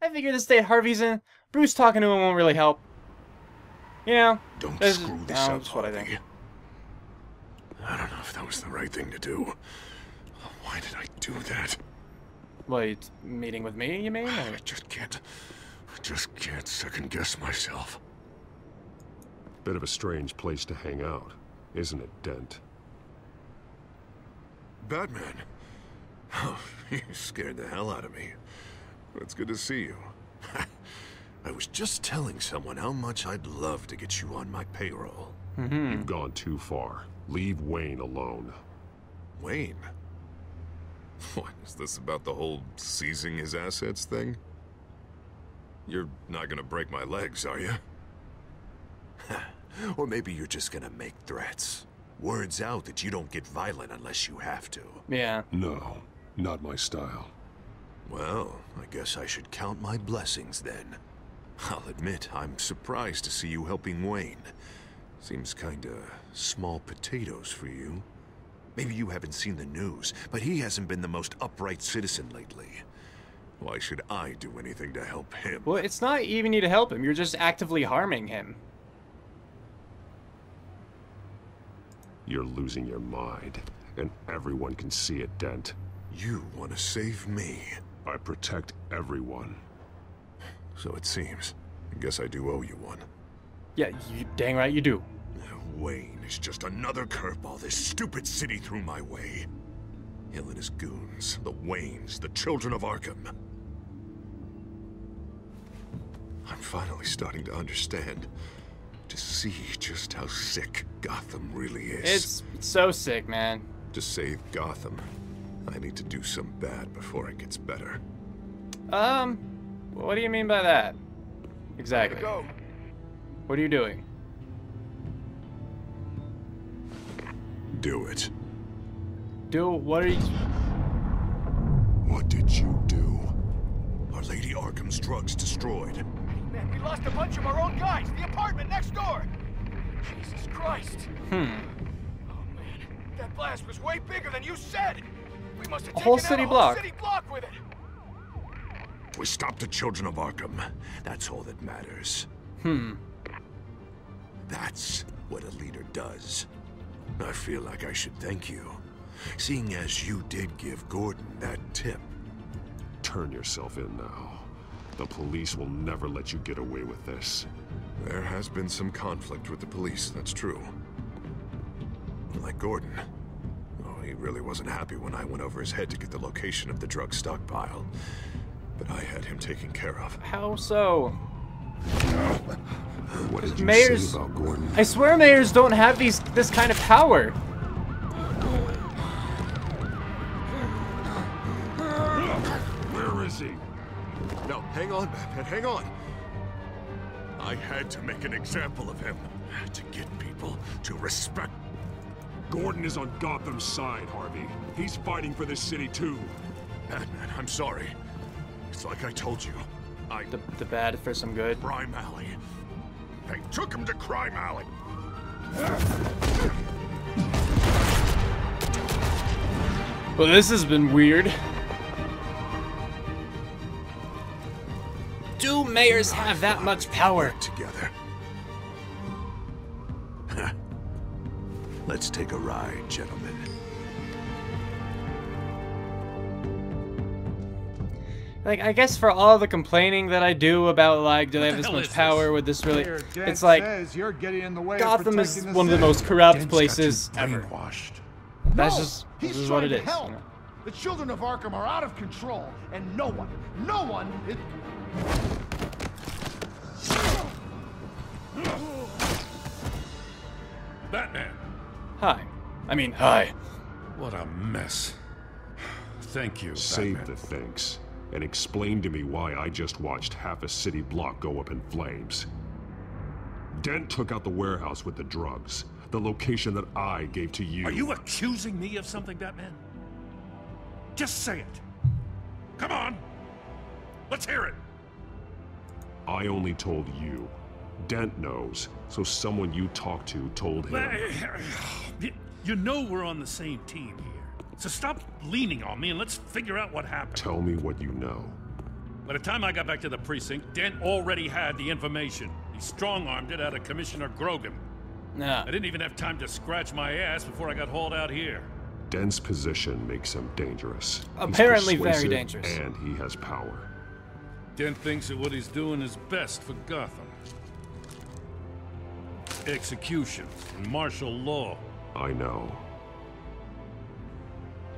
I figure the state Harvey's in, Bruce talking to him won't really help. You know, Don't this screw is, this no, up, what I think. I don't know if that was the right thing to do. Why did I do that? Wait, meeting with me, you mean? Or- I just can't. I just can't second guess myself. Bit of a strange place to hang out, isn't it, Dent? Batman. Oh, you scared the hell out of me. It's good to see you. I was just telling someone how much I'd love to get you on my payroll. Mm-hmm. You've gone too far. Leave Wayne alone. Wayne? What, is this about the whole seizing his assets thing? You're not gonna break my legs, are you? or maybe you're just gonna make threats. Words out that you don't get violent unless you have to. yeah. No, not my style. Well, I guess I should count my blessings then. I'll admit, I'm surprised to see you helping Wayne. Seems kinda small potatoes for you. Maybe you haven't seen the news, but he hasn't been the most upright citizen lately. Why should I do anything to help him? Well, it's not even you to help him. You're just actively harming him. You're losing your mind, and everyone can see it, Dent. You want to save me, I protect everyone. so it seems. I guess I do owe you one. Yeah, you dang right you do. Wayne is just another curveball this stupid city threw my way. Hill and his goons, the Waynes, the children of Arkham. I'm finally starting to understand. To see just how sick Gotham really is. It's so sick, man. To save Gotham, I need to do some bad before it gets better. Um, what do you mean by that? Exactly. Go. What are you doing? Do it. Do what are you? What did you do? Are Lady Arkham's drugs destroyed? Man, we lost a bunch of our own guys. The apartment next door. Jesus Christ. Hmm. Oh man, that blast was way bigger than you said. We must have A whole city a block. Whole city block with it. We stopped the children of Arkham. That's all that matters. Hmm. That's what a leader does. I feel like I should thank you, seeing as you did give Gordon that tip. Turn yourself in now. The police will never let you get away with this. There has been some conflict with the police, that's true. Like Gordon. He really wasn't happy when I went over his head to get the location of the drug stockpile. But I had him taken care of. How so? What did you Mayors- say about Gordon? I swear mayors don't have these this kind of power. Where is he? No, hang on, Batman, hang on. I had to make an example of him. To get people to respect. Gordon is on Gotham's side, Harvey. He's fighting for this city too. Batman, I'm sorry. It's like I told you. I. The, the bad for some good. Crime Alley. They took him to Crime Alley. Well, this has been weird. Do mayors have that much power? Together. Let's take a ride, gentlemen. Like, I guess for all the complaining that I do about, like, do they have this much is power? Would this really. It's like, you're getting in the way Gotham is protecting one of the most corrupt Dent's places ever. brainwashed. That's No, just he's this is what trying it to help. you know. The children of Arkham are out of control, and no one, no one is. Batman. Hi. I mean, hi. What a mess. Thank you, Save Batman. the thanks. And explain to me why I just watched half a city block go up in flames. Dent took out the warehouse with the drugs. The location that I gave to you. Are you accusing me of something, Batman? Just say it. Come on. Let's hear it. I only told you. Dent knows, so someone you talked to told him. You- You know we're on the same team here. So stop leaning on me and let's figure out what happened. Tell me what you know. By the time I got back to the precinct, Dent already had the information. He strong-armed it out of Commissioner Grogan. Yeah. I didn't even have time to scratch my ass before I got hauled out here. Dent's position makes him dangerous. Apparently very dangerous. And he has power. Dent thinks that what he's doing is best for Gotham. Executions and martial law. I know.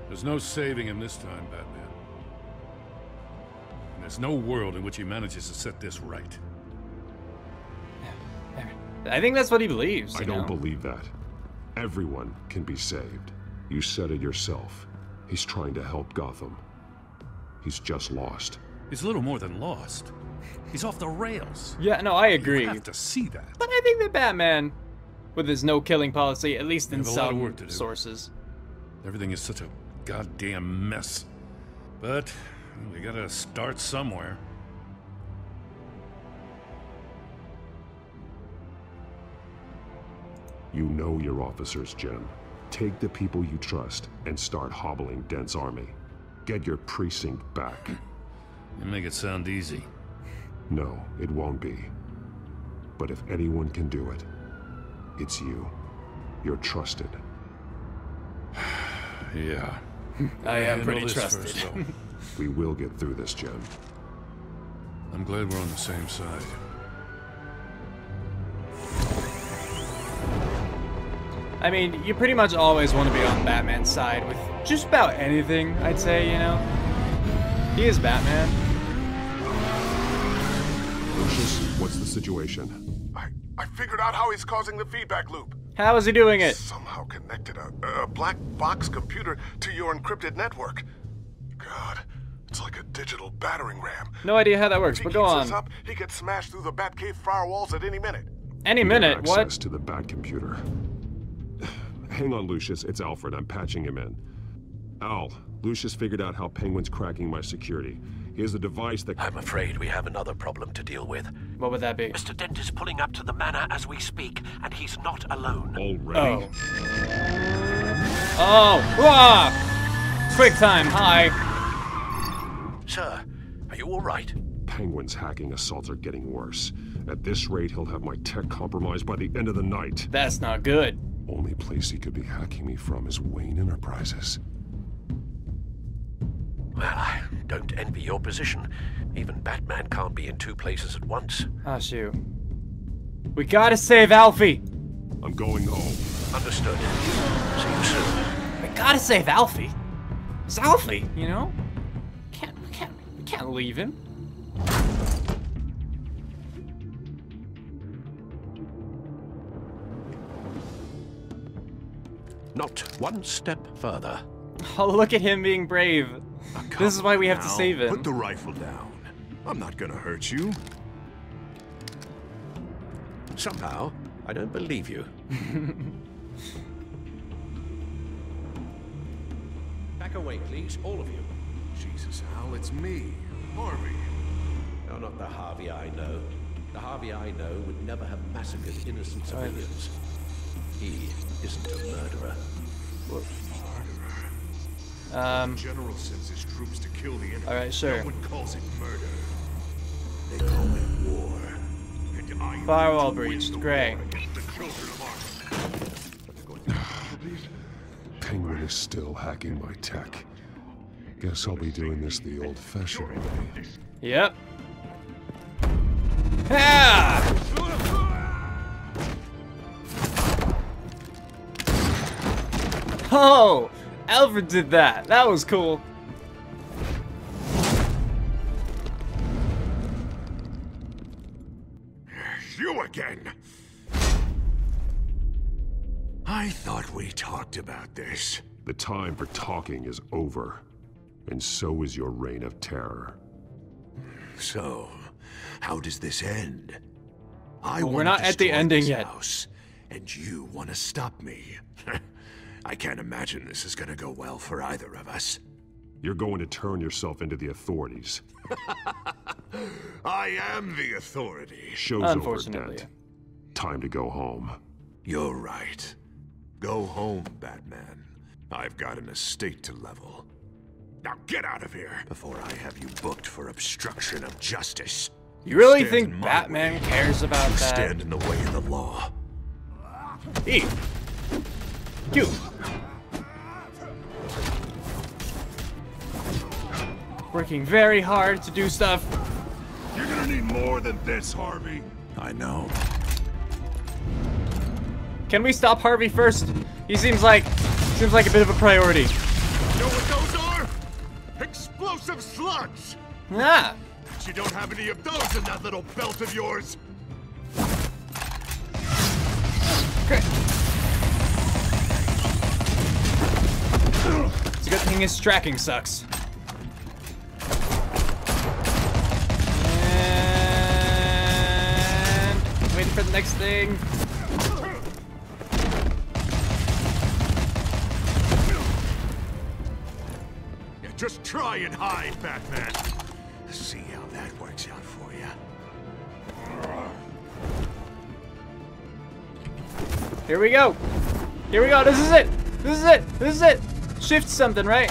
There's no saving him this time, Batman. And there's no world in which he manages to set this right. I think that's what he believes. I don't know? believe that. Everyone can be saved. You said it yourself. He's trying to help Gotham. He's just lost. He's little more than lost. He's off the rails. Yeah, no, I You agree. have to see that. But I think that Batman, with his no killing policy, at least in have a lot of some work sources, Everything is such a goddamn mess. But we gotta start somewhere. You know your officers, Jim. Take the people you trust and start hobbling Dent's army. Get your precinct back. You make it sound easy. No, it won't be. But if anyone can do it, it's you. You're trusted. Yeah. I am pretty trusted. first. We will get through this, Jim. I'm glad we're on the same side. I mean, you pretty much always want to be on Batman's side with just about anything, I'd say, you know? He is Batman. Lucius, what's the situation? I, I figured out how he's causing the feedback loop. How is he doing it? Somehow connected a, a black box computer to your encrypted network. God, it's like a digital battering ram. No idea how that works, If but go on. up, he gets smashed through the Batcave firewalls at any minute. Any You have minute, what? access to the Bat computer. Hang on, Lucius. It's Alfred. I'm patching him in. Al, Lucius figured out how Penguin's cracking my security. He has a device that. I'm afraid we have another problem to deal with. What would that be? Mr. Dent is pulling up to the manor as we speak, and he's not alone. Already? Oh. Oh! Wah! Quick time, hi. Sir, are you all right? Penguin's hacking assaults are getting worse. At this rate, he'll have my tech compromised by the end of the night. That's not good. Only place he could be hacking me from is Wayne Enterprises. Well, I don't envy your position. Even Batman can't be in two places at once. Oh, shoot. We gotta save Alfie! I'm going home. Understood. See you soon. We gotta save Alfie! It's Alfie, you know? Can't, we can't, we can't leave him. Not one step further. Oh, look at him being brave. This is why we have to save him. Put the rifle down. I'm not gonna hurt you. Somehow, I don't believe you. Back away, please, all of you. Jesus, Al, it's me, Harvey. You're not the Harvey I know. The Harvey I know would never have massacred innocent civilians. He isn't a murderer. Um, General sends his troops to kill the enemy. Alright, sure. No one calls it murder. They call it war. And I Firewall need to win breached. the Great. war against the children of our Penguin is still hacking my tech. Guess I'll be doing this the old-fashioned way. yep. Yeah! Oh! Alfred did that. That was cool. You again! I thought we talked about this. The time for talking is over. And so is your reign of terror. So, how does this end? I Well, we're wanna not at the ending this yet. House, and you want to stop me. I can't imagine this is gonna go well for either of us. You're going to turn yourself into the authorities. I am the authority. Show's over, Unfortunately. Dent. Time to go home. You're right. Go home, Batman. I've got an estate to level. Now get out of here. Before I have you booked for obstruction of justice. You really stand think Batman way. cares about You that? stand in the way of the law. E. Q. Working very hard to do stuff. You're gonna need more than this, Harvey. I know. Can we stop Harvey first? He seems like seems like a bit of a priority. You Know what those are? Explosive slugs! Ah. Bet you don't have any of those in that little belt of yours. Great. It's a good thing his tracking sucks. And waiting for the next thing. Yeah, just try and hide, Batman. See how that works out for you. Here we go. Here we go. This is it. This is it. This is it. Shift something, right?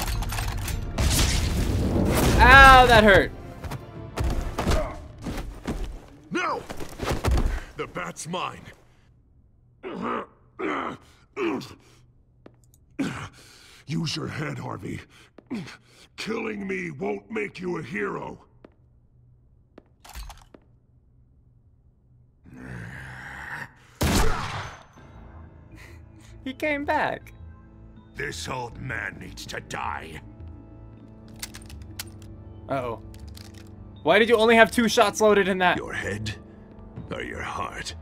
Ow, that hurt. No! The bat's mine. Use your head, Harvey. Killing me won't make you a hero. He came back. This old man needs to die. Uh oh. Why did you only have two shots loaded in that? Your head or your heart?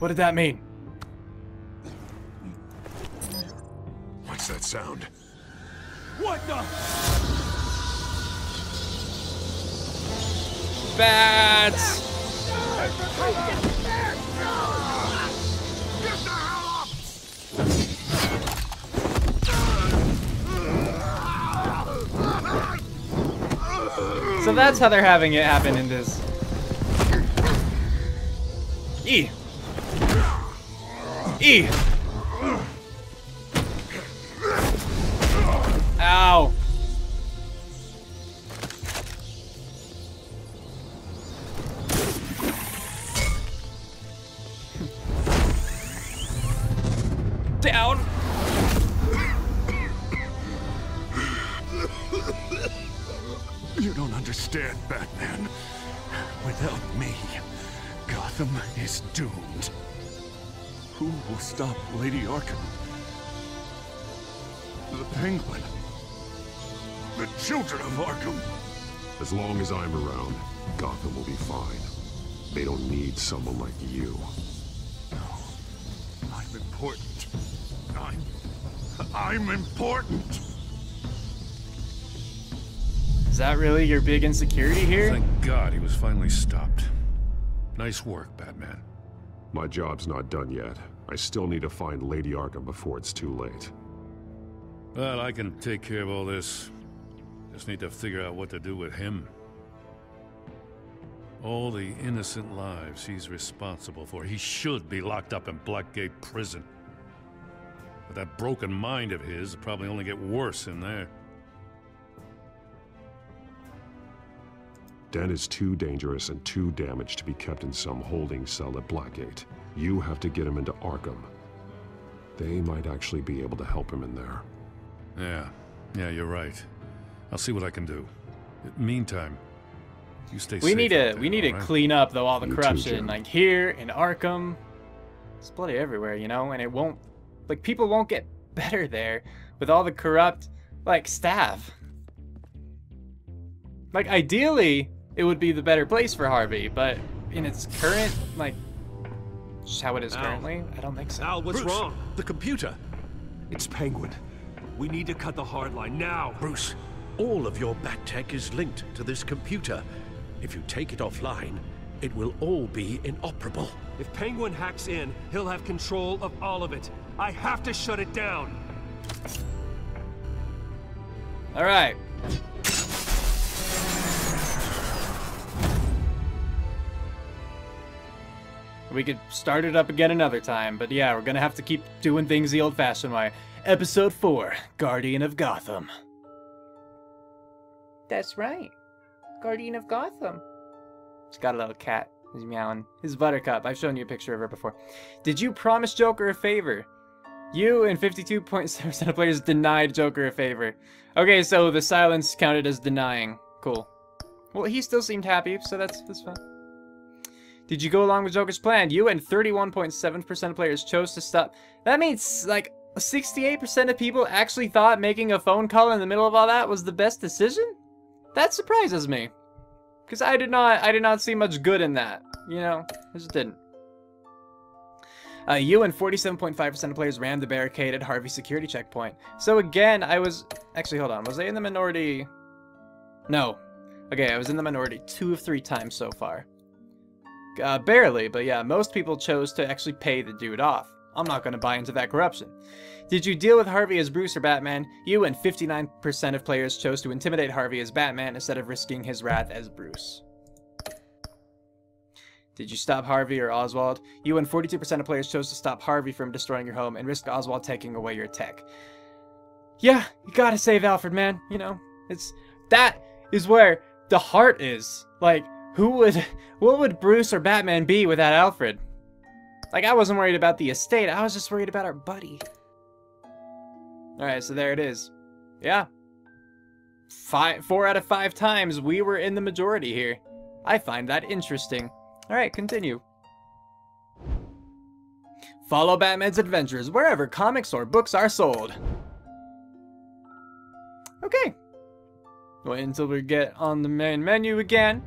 What did that mean? What's that sound? What the? Bats! So that's how they're having it happen in this. E. E. stop Lady Arkham? The Penguin. The children of Arkham. As long as I'm around, Gotham will be fine. They don't need someone like you. No. I'm important. I'm... I'm important. Is that really your big insecurity here? Thank God he was finally stopped. Nice work, Batman. My job's not done yet. I still need to find Lady Arkham before it's too late. Well, I can take care of all this. Just need to figure out what to do with him. All the innocent lives he's responsible for. He should be locked up in Blackgate Prison. But that broken mind of his will probably only get worse in there. Dent is too dangerous and too damaged to be kept in some holding cell at Blackgate. You have to get him into Arkham. They might actually be able to help him in there. Yeah, yeah, you're right. I'll see what I can do. Meantime, you stay We safe need out to there, we need to all right? clean up though all the You corruption Jim. like here in Arkham. It's bloody everywhere, you know, and it won't like people won't get better there with all the corrupt like staff. Like ideally, it would be the better place for Harvey, but in its current like just how it is Al. currently, I don't think so. Al, what's Bruce. wrong? The computer. It's Penguin. We need to cut the hard line now. Bruce, all of your bat tech is linked to this computer. If you take it offline, it will all be inoperable. If Penguin hacks in, he'll have control of all of it. I have to shut it down. All right. We could start it up again another time. But yeah, we're gonna have to keep doing things the old-fashioned way. Episode 4, Guardian of Gotham. That's right. Guardian of Gotham. He's got a little cat. He's meowing. His Buttercup. I've shown you a picture of her before. Did you promise Joker a favor? You and 52.7% of players denied Joker a favor. Okay, so the silence counted as denying. Cool. Well, he still seemed happy, so that's that's fine. Did you go along with Joker's plan? You and 31.7% of players chose to stop. That means, like, 68% of people actually thought making a phone call in the middle of all that was the best decision? That surprises me. Because I did not, I did not see much good in that. You know, I just didn't. Uh, you and 47.5% of players ran the barricade at Harvey security checkpoint. So again, I was... Actually, hold on. Was I in the minority? No. Okay, I was in the minority two of three times so far. Uh, barely, but yeah, most people chose to actually pay the dude off. I'm not going to buy into that corruption. Did you deal with Harvey as Bruce or Batman? You and 59% of players chose to intimidate Harvey as Batman instead of risking his wrath as Bruce. Did you stop Harvey or Oswald? You and 42% of players chose to stop Harvey from destroying your home and risk Oswald taking away your tech. Yeah, you gotta save Alfred, man. You know, it's that is where the heart is. Like, who would, what would Bruce or Batman be without Alfred? Like, I wasn't worried about the estate. I was just worried about our buddy. Alright, so there it is. Yeah. Five, four out of five times we were in the majority here. I find that interesting. Alright, continue. Follow Batman's adventures wherever comics or books are sold. Okay. Wait until we get on the main menu again.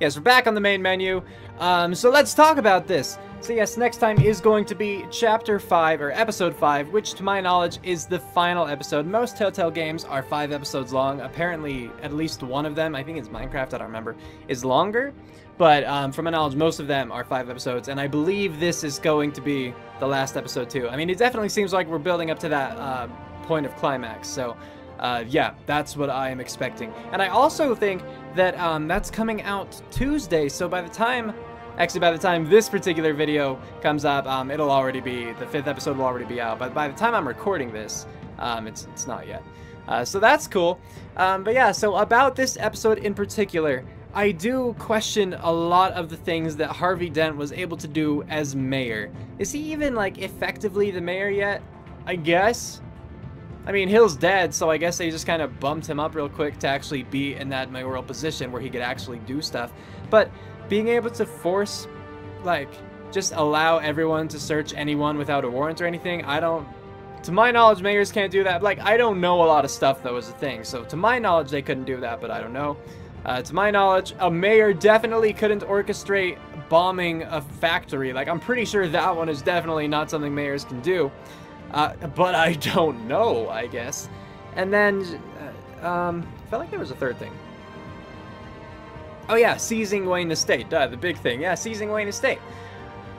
Yes, we're back on the main menu. Um, so let's talk about this. So yes, next time is going to be Chapter 5, or Episode 5, which to my knowledge is the final episode. Most Telltale games are 5 episodes long. Apparently, at least one of them, I think it's Minecraft, I don't remember, is longer. But um, from my knowledge, most of them are 5 episodes, and I believe this is going to be the last episode too. I mean, it definitely seems like we're building up to that uh, point of climax, so... Uh, yeah, that's what I am expecting. And I also think that um, that's coming out Tuesday, so by the time, actually by the time this particular video comes up, um, it'll already be, the fifth episode will already be out. But by the time I'm recording this, um, it's, it's not yet. Uh, so that's cool. Um, but yeah, so about this episode in particular, I do question a lot of the things that Harvey Dent was able to do as mayor. Is he even, like, effectively the mayor yet? I guess? I mean, Hill's dead, so I guess they just kind of bumped him up real quick to actually be in that mayoral position where he could actually do stuff. But being able to force, like, just allow everyone to search anyone without a warrant or anything, I don't... To my knowledge, mayors can't do that. Like, I don't know a lot of stuff that was a thing. So to my knowledge, they couldn't do that, but I don't know. Uh, to my knowledge, a mayor definitely couldn't orchestrate bombing a factory. Like, I'm pretty sure that one is definitely not something mayors can do. Uh, but I don't know, I guess. And then, uh, um, I felt like there was a third thing. Oh yeah, seizing Wayne Estate. Duh, the big thing. Yeah, seizing Wayne Estate.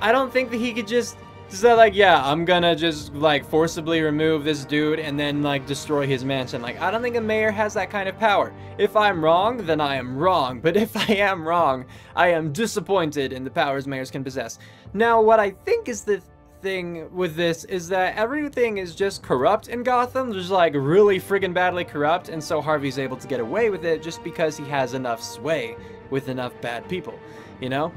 I don't think that he could just say like, yeah, I'm gonna just like forcibly remove this dude and then like destroy his mansion. Like, I don't think a mayor has that kind of power. If I'm wrong, then I am wrong. But if I am wrong, I am disappointed in the powers mayors can possess. Now, what I think is the thing with this is that everything is just corrupt in Gotham. There's like really friggin' badly corrupt, and so Harvey's able to get away with it just because he has enough sway with enough bad people, you know?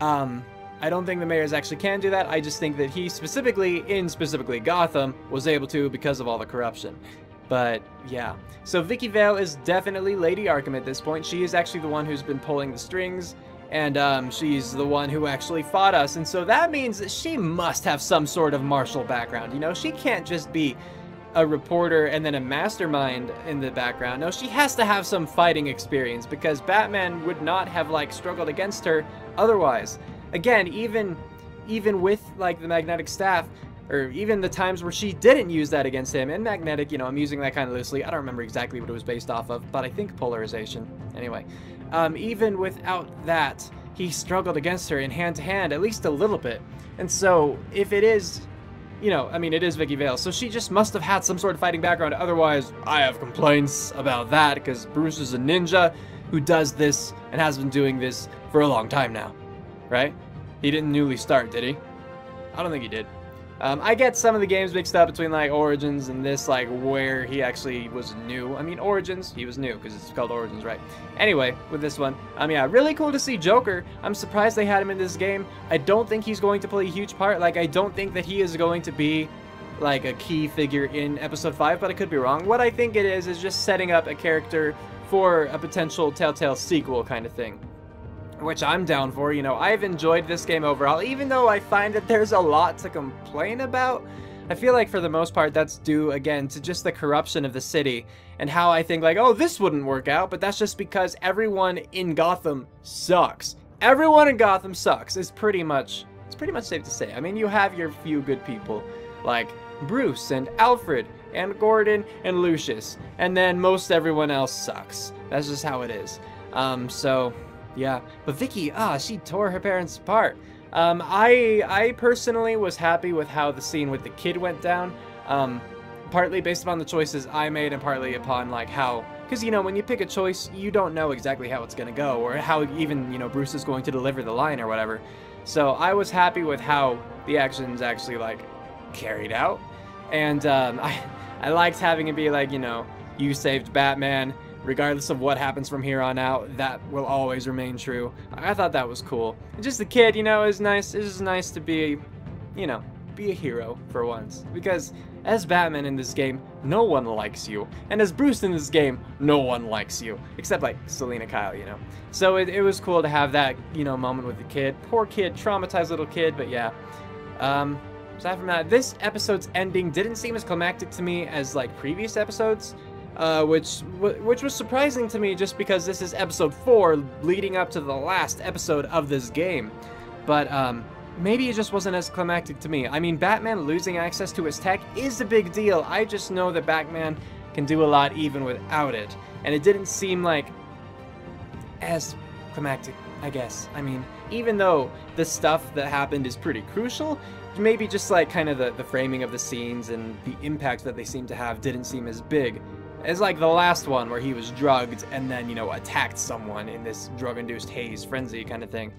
Um, I don't think the mayors actually can do that. I just think that he specifically, in specifically Gotham, was able to because of all the corruption. But yeah. So Vicki Vale is definitely Lady Arkham at this point. She is actually the one who's been pulling the strings and um, she's the one who actually fought us, and so that means that she must have some sort of martial background, you know? She can't just be a reporter and then a mastermind in the background. No, she has to have some fighting experience, because Batman would not have, like, struggled against her otherwise. Again, even, even with, like, the magnetic staff, or even the times where she didn't use that against him. And magnetic, you know, I'm using that kind of loosely. I don't remember exactly what it was based off of, but I think polarization. Anyway, um, even without that, he struggled against her in hand-to-hand at least a little bit. And so, if it is, you know, I mean, it is Vicki Vale, so she just must have had some sort of fighting background. Otherwise, I have complaints about that, because Bruce is a ninja who does this and has been doing this for a long time now, right? He didn't newly start, did he? I don't think he did. Um, I get some of the games mixed up between like Origins and this, like where he actually was new. I mean, Origins, he was new because it's called Origins, right? Anyway, with this one, um, yeah, really cool to see Joker. I'm surprised they had him in this game. I don't think he's going to play a huge part. Like, I don't think that he is going to be like a key figure in Episode 5, but I could be wrong. What I think it is is just setting up a character for a potential Telltale sequel kind of thing which I'm down for. You know, I've enjoyed this game overall, even though I find that there's a lot to complain about. I feel like for the most part that's due, again, to just the corruption of the city and how I think like, oh, this wouldn't work out, but that's just because everyone in Gotham sucks. Everyone in Gotham sucks is pretty much, it's pretty much safe to say. I mean, you have your few good people, like Bruce and Alfred and Gordon and Lucius, and then most everyone else sucks. That's just how it is. Um, so, yeah, but Vicki, ah, she tore her parents apart. Um, I I personally was happy with how the scene with the kid went down. Um, partly based upon the choices I made, and partly upon like how, because you know when you pick a choice, you don't know exactly how it's gonna go, or how even you know Bruce is going to deliver the line or whatever. So I was happy with how the actions actually like carried out, and um, I I liked having it be like you know you saved Batman regardless of what happens from here on out, that will always remain true. I thought that was cool. And just the kid, you know, is nice. It's just nice to be, you know, be a hero for once. Because as Batman in this game, no one likes you. And as Bruce in this game, no one likes you. Except like Selina Kyle, you know. So it, it was cool to have that, you know, moment with the kid. Poor kid, traumatized little kid, but yeah. Um, aside from that, this episode's ending didn't seem as climactic to me as like previous episodes uh, which which was surprising to me just because this is episode 4 leading up to the last episode of this game. But um, maybe it just wasn't as climactic to me. I mean, Batman losing access to his tech is a big deal. I just know that Batman can do a lot even without it. And it didn't seem like as climactic, I guess. I mean, even though the stuff that happened is pretty crucial, maybe just like kind of the, the framing of the scenes and the impact that they seem to have didn't seem as big. It's like the last one where he was drugged and then, you know, attacked someone in this drug-induced haze frenzy kind of thing.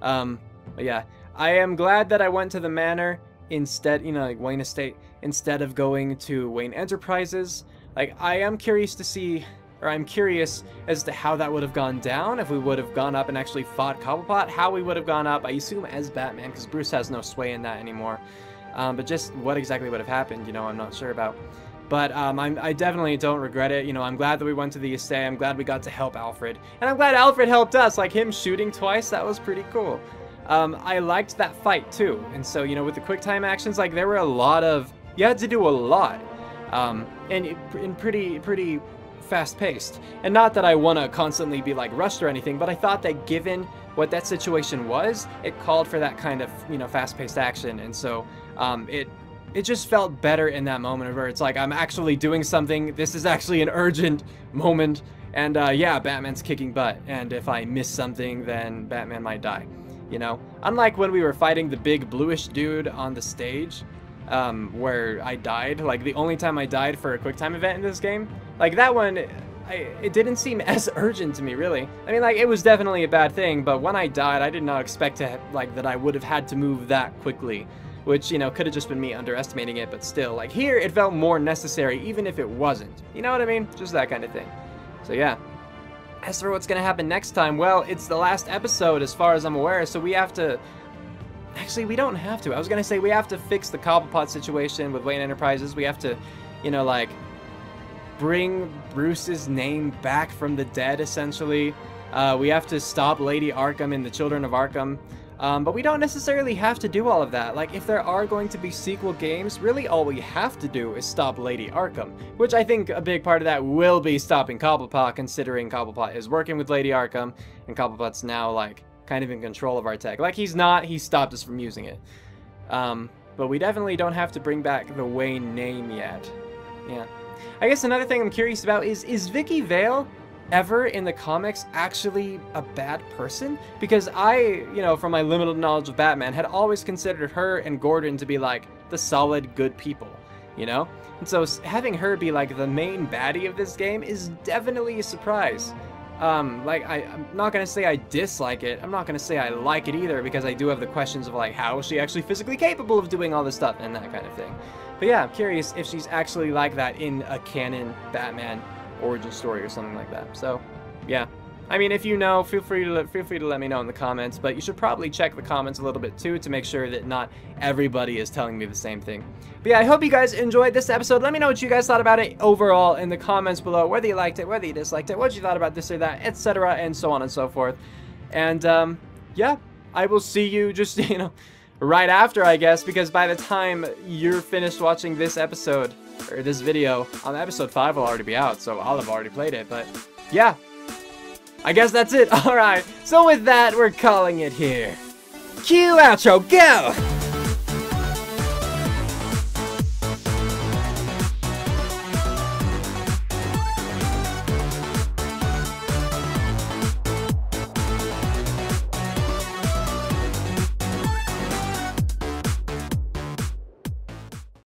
Um, but yeah, I am glad that I went to the manor instead, you know, like Wayne Estate, instead of going to Wayne Enterprises. Like, I am curious to see, or I'm curious as to how that would have gone down, if we would have gone up and actually fought Cobblepot, how we would have gone up, I assume as Batman, because Bruce has no sway in that anymore. Um, but just what exactly would have happened, you know, I'm not sure about. But um, i definitely don't regret it. You know, I'm glad that we went to the estate. I'm glad we got to help Alfred. And I'm glad Alfred helped us. Like, him shooting twice, that was pretty cool. Um, I liked that fight, too. And so, you know, with the quick time actions, like, there were a lot of... You had to do a lot. Um, and in pretty, pretty fast-paced. And not that I want to constantly be, like, rushed or anything, but I thought that given what that situation was, it called for that kind of, you know, fast-paced action. And so um, it it just felt better in that moment of where it's like I'm actually doing something. This is actually an urgent moment. And uh, yeah, Batman's kicking butt. And if I miss something, then Batman might die. You know? Unlike when we were fighting the big bluish dude on the stage, um, where I died. Like, the only time I died for a quick time event in this game. Like, that one, I, it didn't seem as urgent to me, really. I mean, like, it was definitely a bad thing, but when I died, I did not expect to, like, that I would have had to move that quickly which, you know, could have just been me underestimating it, but still, like here, it felt more necessary, even if it wasn't. You know what I mean? Just that kind of thing. So yeah. As for what's to happen next time, well, it's the last episode as far as I'm aware, so we have to... Actually, we don't have to. I was to say we have to fix the Cobblepot situation with Wayne Enterprises. We have to, you know, like, bring Bruce's name back from the dead, essentially. Uh, we have to stop Lady Arkham and the Children of Arkham. Um, but we don't necessarily have to do all of that. Like, if there are going to be sequel games, really all we have to do is stop Lady Arkham. Which I think a big part of that will be stopping Cobblepot, considering Cobblepot is working with Lady Arkham, and Cobblepot's now, like, kind of in control of our tech. Like, he's not, he stopped us from using it. Um, but we definitely don't have to bring back the Wayne name yet. Yeah. I guess another thing I'm curious about is, is Vicki Vale ever in the comics actually a bad person? Because I, you know, from my limited knowledge of Batman, had always considered her and Gordon to be like the solid good people, you know? And so having her be like the main baddie of this game is definitely a surprise. Um, like, I, I'm not gonna say I dislike it. I'm not gonna say I like it either because I do have the questions of like, how is she actually physically capable of doing all this stuff and that kind of thing. But yeah, I'm curious if she's actually like that in a canon Batman origin story or something like that. So, yeah. I mean, if you know, feel free to feel free to let me know in the comments. But you should probably check the comments a little bit too to make sure that not everybody is telling me the same thing. But yeah, I hope you guys enjoyed this episode. Let me know what you guys thought about it overall in the comments below. Whether you liked it, whether you disliked it, what you thought about this or that, etc., and so on and so forth. And um, yeah, I will see you just you know right after, I guess, because by the time you're finished watching this episode or this video, on episode five will already be out, so I'll have already played it. But yeah. I guess that's it. Alright, so with that, we're calling it here. Cue outro, go!